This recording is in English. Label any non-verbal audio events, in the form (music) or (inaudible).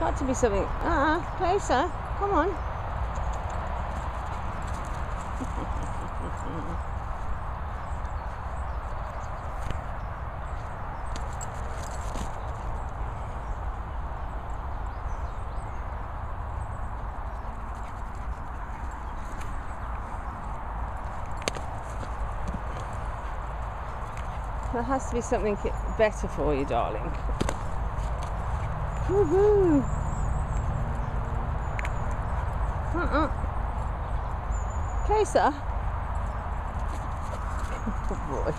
Got to be something. Uh-uh, closer. Come on. There has to be something better for you, darling. Woohoo! Uh-uh. Closer. (laughs) oh boy.